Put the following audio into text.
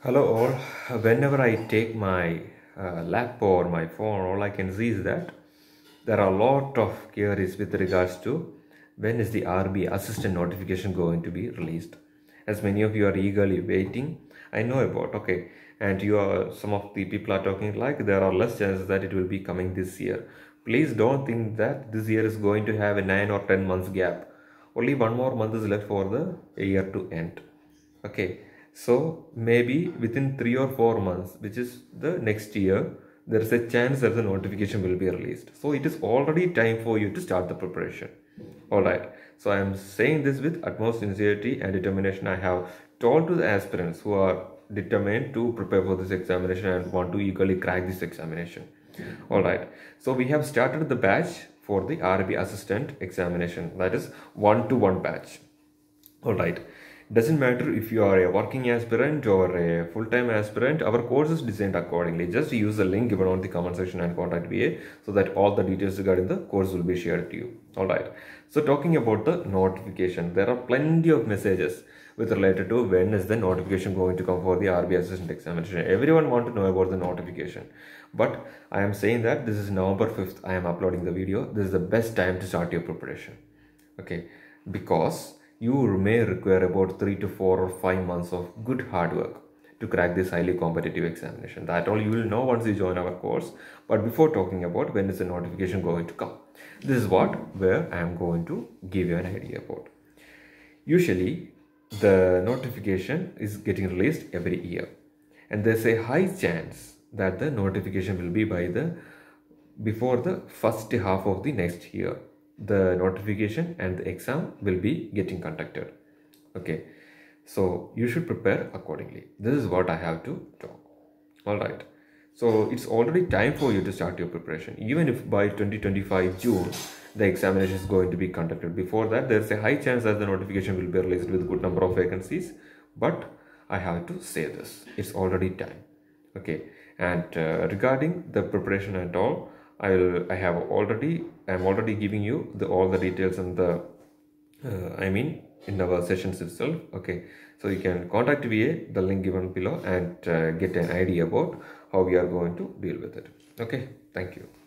Hello all. Whenever I take my uh, laptop or my phone, all I can see is that there are a lot of queries with regards to when is the RBI assistant notification going to be released. As many of you are eagerly waiting, I know about. Okay, and you are some of the people are talking like there are less chances that it will be coming this year. Please don't think that this year is going to have a nine or ten months gap. Only one more month is left for the year to end. Okay so maybe within three or four months, which is the next year, there is a chance that the notification will be released. So it is already time for you to start the preparation. Alright. So I am saying this with utmost sincerity and determination. I have told to the aspirants who are determined to prepare for this examination and want to eagerly crack this examination. Alright. So we have started the batch for the RBI assistant examination. That is one to one batch. Alright doesn't matter if you are a working aspirant or a full-time aspirant our course is designed accordingly. Just use the link given on the comment section and contact va so that all the details regarding the course will be shared to you. All right. So talking about the notification there are plenty of messages with related to when is the notification going to come for the RBI assistant examination. Everyone want to know about the notification. But i am saying that this is november 5th i am uploading the video. This is the best time to start your preparation. Okay? Because you may require about three to four or five months of good hard work to crack this highly competitive examination. That all you will know once you join our course. But before talking about when is the notification going to come, this is what where I am going to give you an idea about. Usually, the notification is getting released every year, and there's a high chance that the notification will be by the before the first half of the next year the notification and the exam will be getting conducted. Okay. So you should prepare accordingly. This is what i have to talk. All right so it's already time for you to start your preparation. Even if by 2025 june the examination is going to be conducted. Before that there's a high chance that the notification will be released with good number of vacancies. But i have to say this. It's already time. Okay. And uh, regarding the preparation and all I will I have already I'm already giving you the all the details and the uh, I mean in our sessions itself okay? So you can contact VA the link given below and uh, get an idea about how we are going to deal with it okay? Thank you